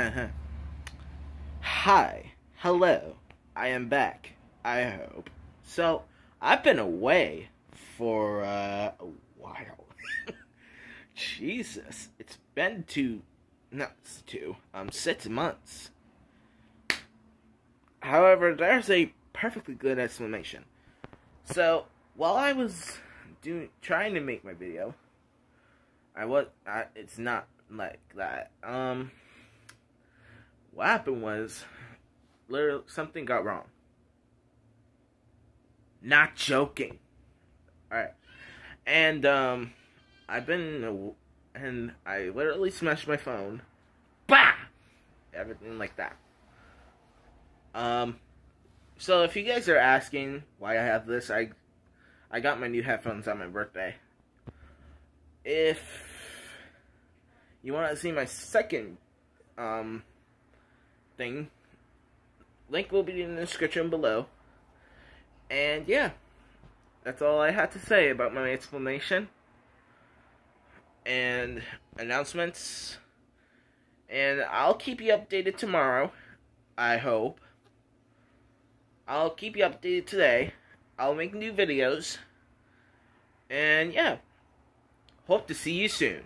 Uh-huh. Hi. Hello. I am back. I hope. So, I've been away for uh, a while. Jesus. It's been two, not two, um, six months. However, there's a perfectly good explanation. So, while I was doing, trying to make my video, I was, I, it's not like that. Um, what happened was, literally, something got wrong. Not joking. Alright. And, um, I've been, and I literally smashed my phone. Bah! Everything like that. Um, so if you guys are asking why I have this, I, I got my new headphones on my birthday. If you want to see my second, um, thing, link will be in the description below. And yeah, that's all I had to say about my explanation and announcements. And I'll keep you updated tomorrow, I hope. I'll keep you updated today. I'll make new videos. And yeah, hope to see you soon.